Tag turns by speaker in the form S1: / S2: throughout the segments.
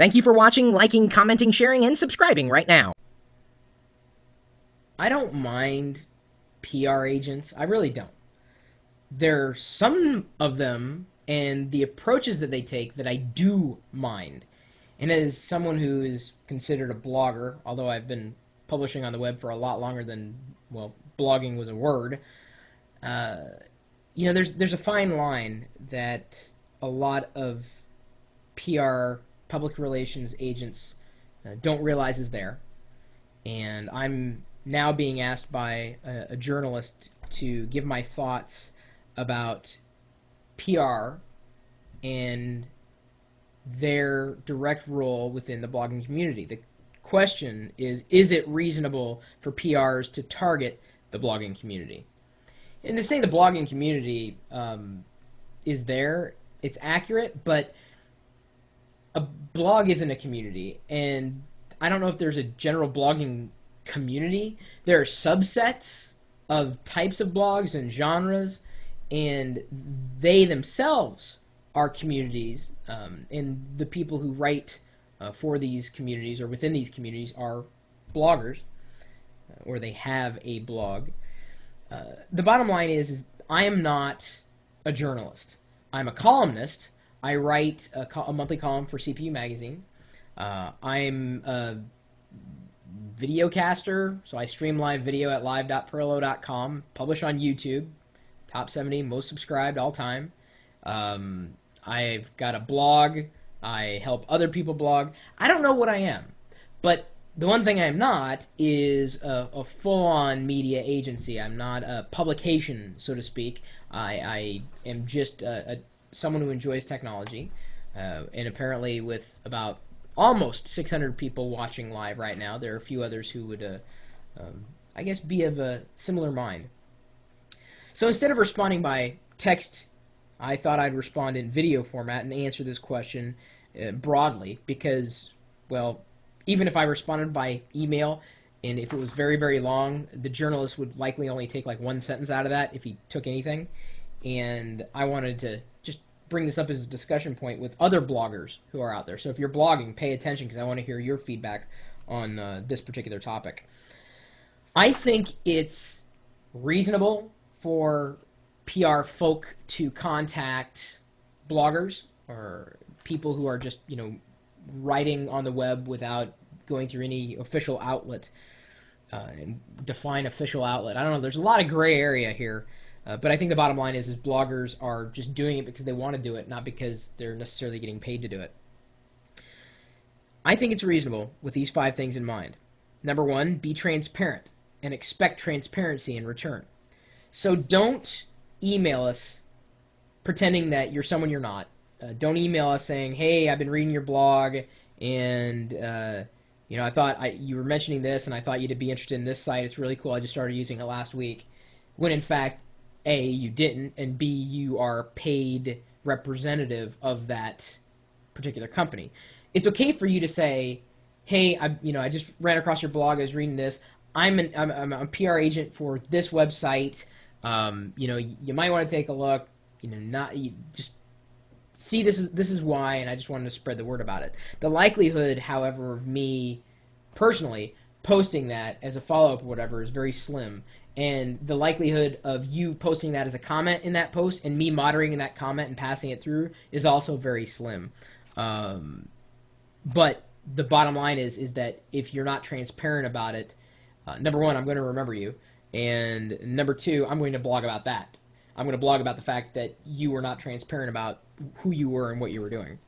S1: Thank you for watching, liking, commenting, sharing, and subscribing right now.
S2: I don't mind PR agents. I really don't. There are some of them and the approaches that they take that I do mind. And as someone who is considered a blogger, although I've been publishing on the web for a lot longer than, well, blogging was a word, uh, you know, there's there's a fine line that a lot of PR public relations agents uh, don't realize is there, and I'm now being asked by a, a journalist to give my thoughts about PR and their direct role within the blogging community. The question is is it reasonable for PRs to target the blogging community? And to say the blogging community um, is there, it's accurate, but a blog isn't a community. And I don't know if there's a general blogging community. There are subsets of types of blogs and genres, and they themselves are communities. Um, and the people who write uh, for these communities or within these communities are bloggers, uh, or they have a blog. Uh, the bottom line is, is I am not a journalist. I'm a columnist. I write a, co- a monthly column for CPU Magazine. Uh, I'm a videocaster, so I stream live video at live.pirillo.com, publish on YouTube, top 70, most subscribed all time. Um, I've got a blog. I help other people blog. I don't know what I am, but the one thing I'm not is a, a full-on media agency. I'm not a publication, so to speak. I, I am just a, a, someone who enjoys technology, uh, and apparently with about almost 600 people watching live right now, there are a few others who would, uh, um, I guess, be of a similar mind. So instead of responding by text, I thought I'd respond in video format and answer this question uh, broadly because, well, even if I responded by email and if it was very, very long, the journalist would likely only take like one sentence out of that if he took anything. And I wanted to just bring this up as a discussion point with other bloggers who are out there. So if you're blogging, pay attention because I want to hear your feedback on uh, this particular topic. I think it's reasonable for PR folk to contact bloggers or people who are just, you know, writing on the web without going through any official outlet uh, and define official outlet. I don't know. There's a lot of gray area here, uh, but I think the bottom line is, is bloggers are just doing it because they want to do it, not because they're necessarily getting paid to do it. I think it's reasonable with these five things in mind. Number one, be transparent and expect transparency in return. So don't email us pretending that you're someone you're not uh, don't email us saying, "Hey, I've been reading your blog, and uh, you know, I thought I, you were mentioning this, and I thought you'd be interested in this site. It's really cool. I just started using it last week." When in fact, a you didn't, and b you are paid representative of that particular company. It's okay for you to say, "Hey, I you know I just ran across your blog. I was reading this. I'm an I'm, I'm a PR agent for this website. Um, you know, you might want to take a look. You know, not you just see this is this is why and I just wanted to spread the word about it. The likelihood, however, of me personally posting that as a follow up or whatever is very slim. And the likelihood of you posting that as a comment in that post and me moderating that comment and passing it through is also very slim. Um, but the bottom line is is that if you're not transparent about it, uh, number one, I'm going to remember you, and number two, I'm going to blog about that. I'm going to blog about the fact that you were not transparent about who you were and what you were doing.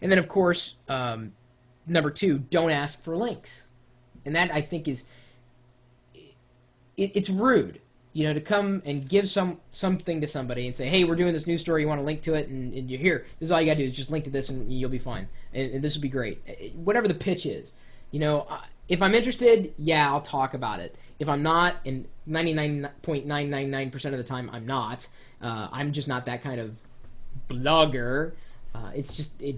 S2: And then, of course, um, number two, don't ask for links. And that I think is it, it's rude, you know, to come and give some something to somebody and say, "Hey, we're doing this new story. You want to link to it?" And, and you're here. This is all you got to do is just link to this, and you'll be fine. And, and this will be great. Whatever the pitch is, you know, if I'm interested, yeah, I'll talk about it. If I'm not, and 99.999% of the time I'm not, uh, I'm just not that kind of blogger. Uh, it's just it.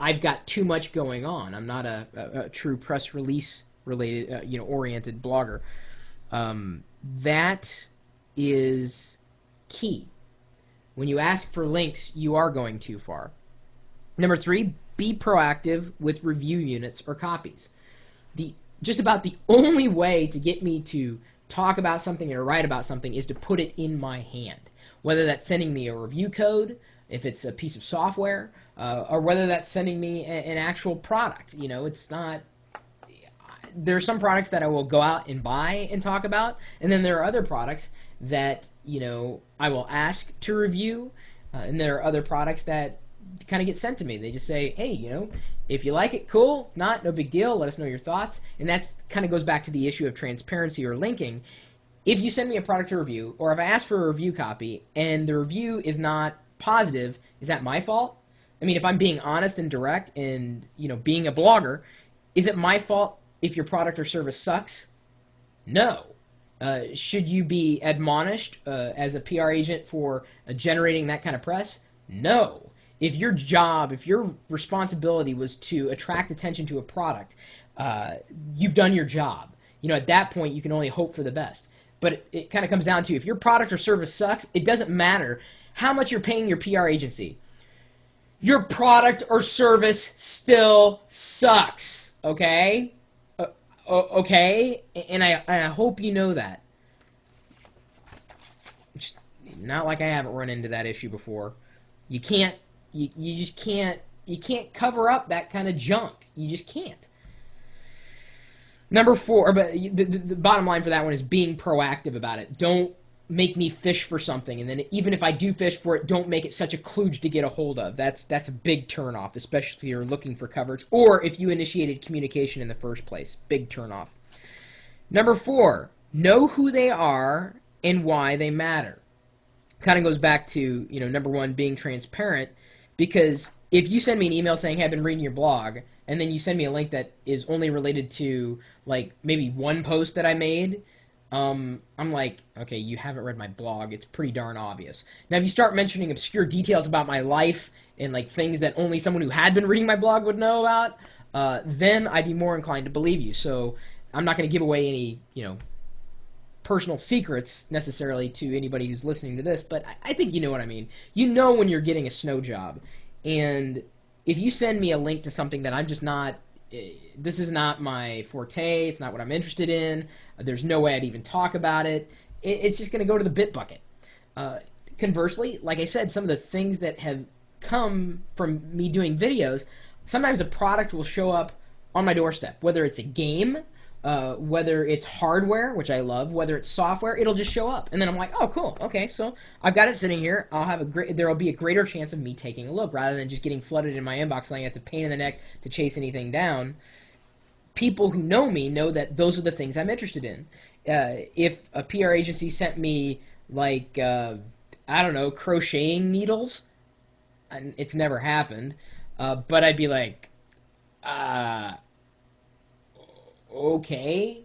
S2: I've got too much going on. I'm not a, a, a true press release related, uh, you know, oriented blogger. Um, that is key. When you ask for links, you are going too far. Number three, be proactive with review units or copies. The just about the only way to get me to talk about something or write about something is to put it in my hand. Whether that's sending me a review code, if it's a piece of software, uh, or whether that's sending me a, an actual product. You know, it's not. There are some products that I will go out and buy and talk about, and then there are other products that you know I will ask to review, uh, and there are other products that kind of get sent to me. They just say, "Hey, you know, if you like it, cool. Not, no big deal. Let us know your thoughts." And that's kind of goes back to the issue of transparency or linking. If you send me a product to review, or if I ask for a review copy and the review is not positive, is that my fault? I mean, if I'm being honest and direct and, you know, being a blogger, is it my fault if your product or service sucks? No. Uh, should you be admonished uh, as a PR agent for uh, generating that kind of press? No. If your job, if your responsibility was to attract attention to a product, uh, you've done your job. You know, at that point, you can only hope for the best. But it, it kind of comes down to if your product or service sucks, it doesn't matter how much you're paying your PR agency. Your product or service still sucks, okay? Okay? And I, I hope you know that. Just, not like I haven't run into that issue before. You can't, you, you just can't, you can't cover up that kind of junk. You just can't. Number four, but the, the, the, bottom line for that one is being proactive about it. Don't make me fish for something, and then even if I do fish for it, don't make it such a kludge to get a hold of. That's that's a big turnoff, especially if you're looking for coverage or if you initiated communication in the first place. Big turnoff. Number four, know who they are and why they matter. Kind of goes back to you know number one being transparent, because if you send me an email saying, "Hey, I've been reading your blog," and then you send me a link that is only related to like maybe one post that I made, um, I'm like, okay, you haven't read my blog. It's pretty darn obvious. Now, if you start mentioning obscure details about my life and like things that only someone who had been reading my blog would know about, uh, then I'd be more inclined to believe you. So I'm not going to give away any, you know, personal secrets necessarily to anybody who's listening to this, but I, I think you know what I mean. You know when you're getting a snow job, and if you send me a link to something that I'm just not eh, this is not my forte. It's not what I'm interested in. There's no way I'd even talk about it. it it's just going to go to the bit bucket. Uh, conversely, like I said, some of the things that have come from me doing videos, sometimes a product will show up on my doorstep, whether it's a game, uh, whether it's hardware, which I love, whether it's software, it'll just show up, and then I'm like, oh, cool, okay, so I've got it sitting here. I'll have a great, there'll be a greater chance of me taking a look rather than just getting flooded in my inbox, saying it's a pain in the neck to chase anything down people who know me know that those are the things I'm interested in. Uh, if a PR agency sent me like uh, I don't know crocheting needles, it's never happened, uh, but I'd be like, uh, okay,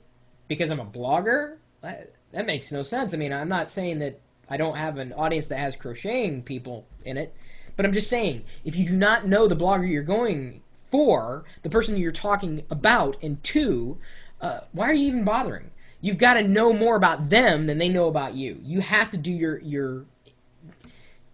S2: because I'm a blogger. That, that makes no sense. I mean, I'm not saying that I don't have an audience that has crocheting people in it, but I'm just saying if you do not know the blogger you're going for the person you're talking about, and two, uh, why are you even bothering? You've got to know more about them than they know about you. You have to do your your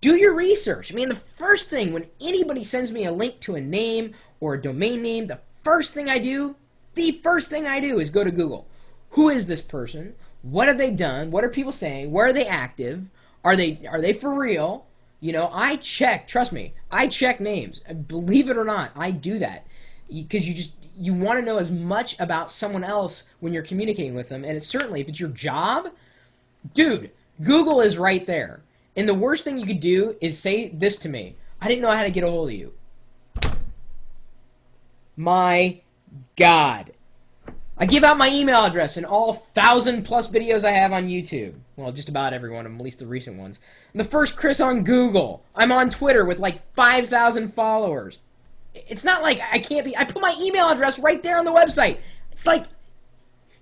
S2: do your research. I mean, the first thing when anybody sends me a link to a name or a domain name, the first thing I do, the first thing I do is go to Google. Who is this person? What have they done? What are people saying? Where are they active? Are they are they for real? You know, I check, trust me, I check names. Believe it or not, I do that. Because you just, you want to know as much about someone else when you're communicating with them. And it's certainly, if it's your job, dude, Google is right there. And the worst thing you could do is say this to me I didn't know how to get a hold of you. My God. I give out my email address in all thousand plus videos I have on YouTube. Well, just about every one of them, at least the recent ones. I'm the first Chris on Google. I'm on Twitter with like 5,000 followers. It's not like I can't be. I put my email address right there on the website. It's like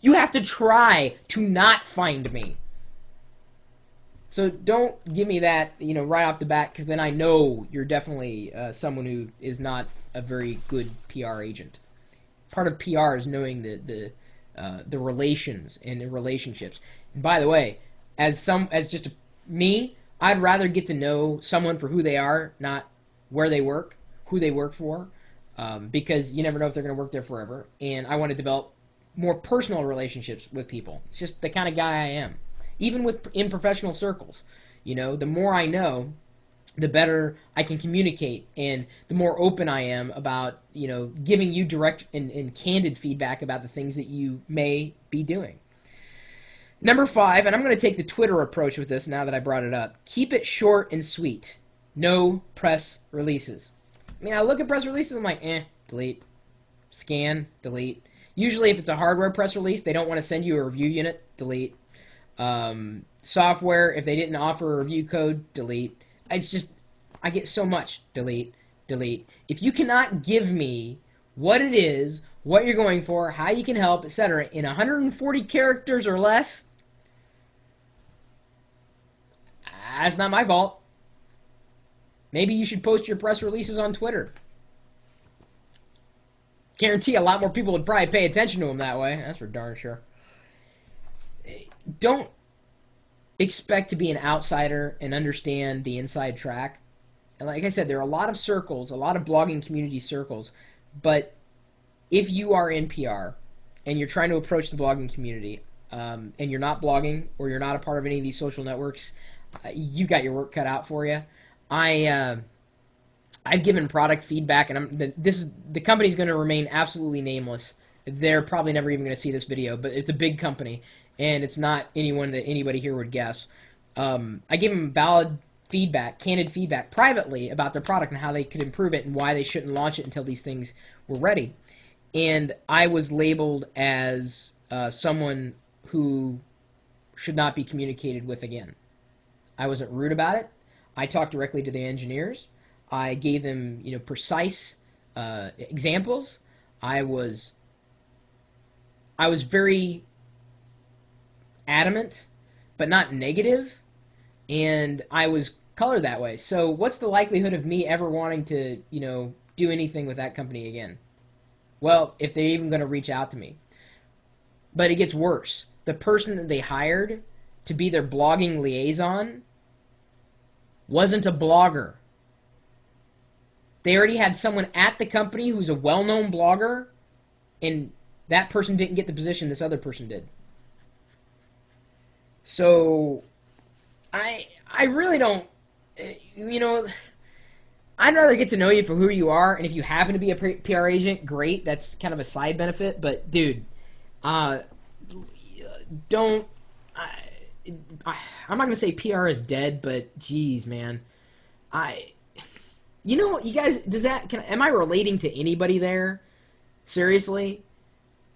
S2: you have to try to not find me. So don't give me that, you know, right off the bat, because then I know you're definitely uh, someone who is not a very good PR agent part of PR is knowing the the uh, the relations and the relationships. And by the way, as some as just a, me, I'd rather get to know someone for who they are, not where they work, who they work for. um, because you never know if they're going to work there forever. And I want to develop more personal relationships with people. It's just the kind of guy I am, even with in professional circles. You know, the more I know, the better I can communicate and the more open I am about, you know, giving you direct and, and, candid feedback about the things that you may be doing. Number five, and I'm going to take the Twitter approach with this now that I brought it up. Keep it short and sweet. No press releases. I mean, I look at press releases, I'm like, eh, delete. Scan, delete. Usually, if it's a hardware press release, they don't want to send you a review unit, delete. Um, software, if they didn't offer a review code, delete it's just I get so much delete, delete. If you cannot give me what it is, what you're going for, how you can help, etc., in 140 characters or less, that's not my fault. Maybe you should post your press releases on Twitter. Guarantee a lot more people would probably pay attention to them that way. That's for darn sure. Don't expect to be an outsider and understand the inside track. And like I said, there are a lot of circles, a lot of blogging community circles, but if you are in PR and you're trying to approach the blogging community um, and you're not blogging or you're not a part of any of these social networks, uh, you've got your work cut out for you. I uh, I've given product feedback, and I'm this is the company's going to remain absolutely nameless. They're probably never even going to see this video, but it's a big company, and it's not anyone that anybody here would guess. Um, I gave them valid feedback, candid feedback privately about their product and how they could improve it and why they shouldn't launch it until these things were ready. And I was labeled as uh, someone who should not be communicated with again. I wasn't rude about it. I talked directly to the engineers. I gave them, you know, precise uh, examples. I was, I was very adamant, but not negative, and I was colored that way. So what's the likelihood of me ever wanting to, you know, do anything with that company again? Well, if they're even going to reach out to me. But it gets worse. The person that they hired to be their blogging liaison wasn't a blogger. They already had someone at the company who's a well known blogger, and that person didn't get the position this other person did. So I I really don't eh, you know I'd rather get to know you for who you are and if you happen to be a PR agent, great. That's kind of a side benefit, but dude, uh don't I, I I'm not going to say PR is dead, but geez, man. I you know, you guys does that can am I relating to anybody there? Seriously?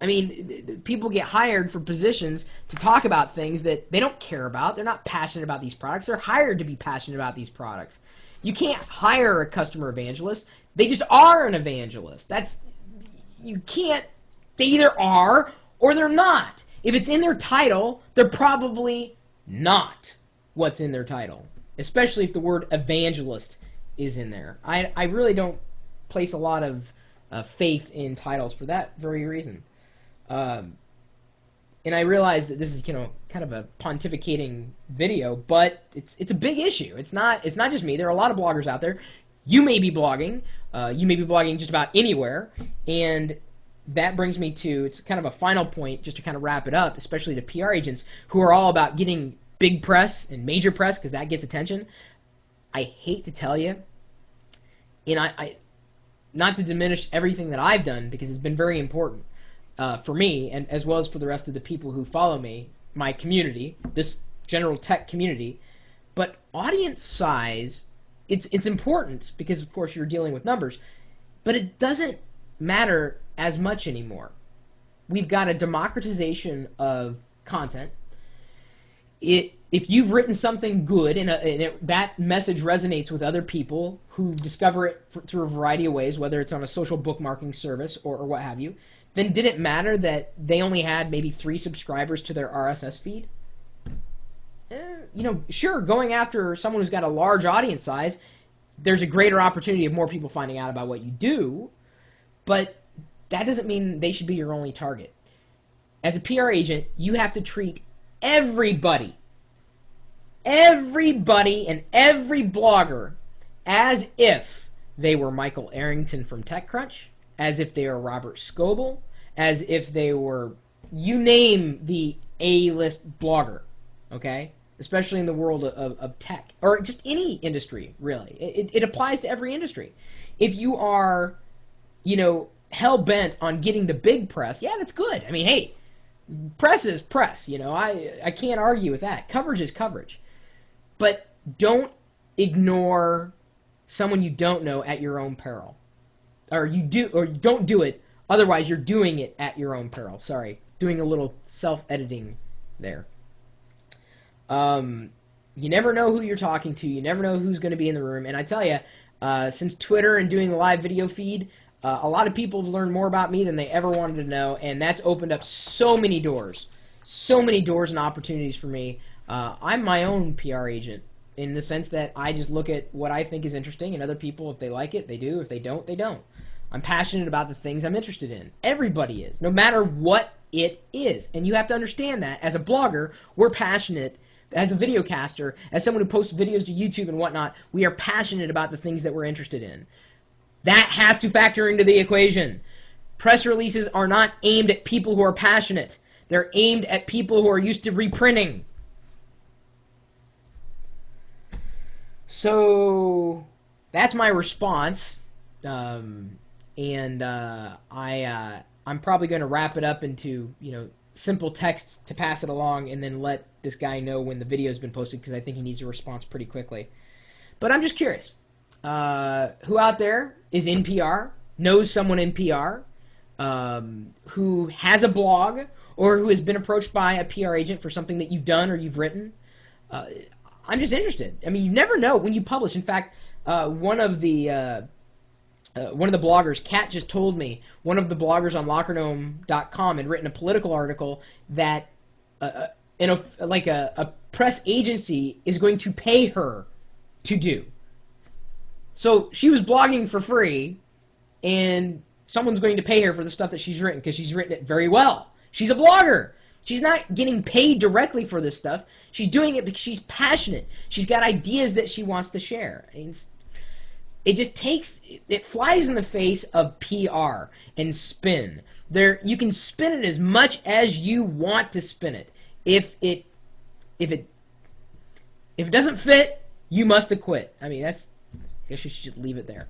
S2: I mean, people get hired for positions to talk about things that they don't care about. They're not passionate about these products. They're hired to be passionate about these products. You can't hire a customer evangelist. They just are an evangelist. That's you can't they either are or they're not. If it's in their title, they're probably not what's in their title. Especially if the word evangelist is in there. I I really don't place a lot of uh, faith in titles for that very reason. Um, and I realize that this is you know kind of a pontificating video, but it's it's a big issue. It's not it's not just me. There are a lot of bloggers out there. You may be blogging. Uh, you may be blogging just about anywhere, and that brings me to it's kind of a final point just to kind of wrap it up, especially to PR agents who are all about getting big press and major press because that gets attention. I hate to tell you, and I, I not to diminish everything that I've done because it's been very important uh, for me, and as well as for the rest of the people who follow me, my community, this general tech community. But audience size, it's it's important because of course you're dealing with numbers, but it doesn't matter as much anymore. We've got a democratization of content. It if you've written something good and, a, and it, that message resonates with other people who discover it for, through a variety of ways, whether it's on a social bookmarking service or, or what have you, then did it matter that they only had maybe three subscribers to their RSS feed? Eh, you know, sure, going after someone who's got a large audience size, there's a greater opportunity of more people finding out about what you do, but that doesn't mean they should be your only target. As a PR agent, you have to treat everybody, everybody, and every blogger as if they were Michael Arrington from TechCrunch as if they are Robert Scoble, as if they were you name the A-list blogger, okay? Especially in the world of, of tech or just any industry, really. It, it applies to every industry. If you are, you know, hell bent on getting the big press, yeah, that's good. I mean, hey, press is press. You know, I I can't argue with that. Coverage is coverage, but don't ignore someone you don't know at your own peril, or you do or don't do it. Otherwise, you're doing it at your own peril. Sorry, doing a little self editing there. Um, you never know who you're talking to. You never know who's going to be in the room. And I tell you, uh, since Twitter and doing the live video feed, uh, a lot of people have learned more about me than they ever wanted to know, and that's opened up so many doors, so many doors and opportunities for me. Uh, I'm my own PR agent in the sense that I just look at what I think is interesting, and other people, if they like it, they do. If they don't, they don't. I'm passionate about the things I'm interested in. Everybody is, no matter what it is. And you have to understand that as a blogger, we're passionate. As a videocaster, as someone who posts videos to YouTube and whatnot, we are passionate about the things that we're interested in. That has to factor into the equation. Press releases are not aimed at people who are passionate. They're aimed at people who are used to reprinting. So that's my response, um, and uh, I uh, I'm probably going to wrap it up into you know simple text to pass it along, and then let this guy know when the video's been posted because I think he needs a response pretty quickly. But I'm just curious. Uh, who out there is in PR, knows someone in PR, um, who has a blog, or who has been approached by a PR agent for something that you've done or you've written? Uh, I'm just interested. I mean, you never know when you publish. In fact, uh, one of the uh, uh, one of the bloggers, Kat, just told me one of the bloggers on LockerGnome.com had written a political article that uh, in a like a, a press agency is going to pay her to do. So she was blogging for free, and someone's going to pay her for the stuff that she's written because she's written it very well. She's a blogger. She's not getting paid directly for this stuff. She's doing it because she's passionate. She's got ideas that she wants to share. It's, it just takes it flies in the face of PR and spin. There you can spin it as much as you want to spin it. If it if it if it doesn't fit, you must acquit. I mean that's I guess you should just leave it there.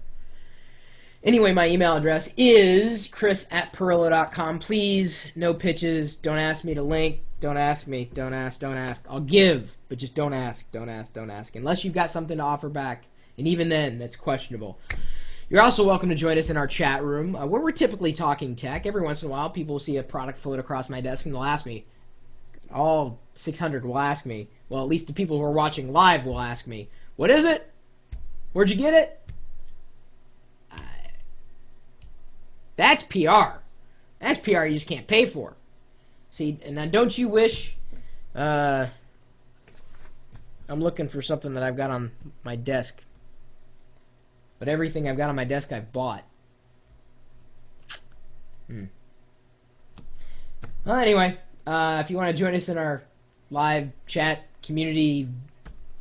S2: Anyway, my email address is chris at Pirillo.com. Please, no pitches. Don't ask me to link. Don't ask me. Don't ask. Don't ask. I'll give, but just don't ask. Don't ask. Don't ask. Unless you've got something to offer back. And even then, that's questionable. You're also welcome to join us in our chat room, uh, where we're typically talking tech. Every once in a while, people will see a product float across my desk and they'll ask me. All 600 will ask me. Well, at least the people who are watching live will ask me, What is it? Where'd you get it? That's PR. That's PR you just can't pay for. See, and now don't you wish. Uh, I'm looking for something that I've got on my desk. But everything I've got on my desk I've bought. Hmm. Well, anyway, uh, if you want to join us in our live chat community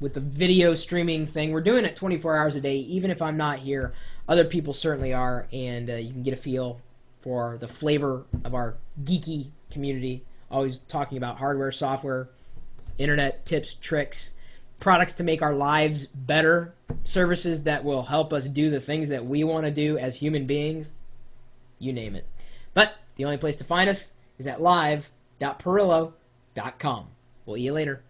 S2: with the video streaming thing, we're doing it 24 hours a day. Even if I'm not here, other people certainly are, and uh, you can get a feel for the flavor of our geeky community. Always talking about hardware, software, internet tips, tricks, products to make our lives better, services that will help us do the things that we want to do as human beings. You name it. But the only place to find us is at live.pirillo.com. We'll see you later.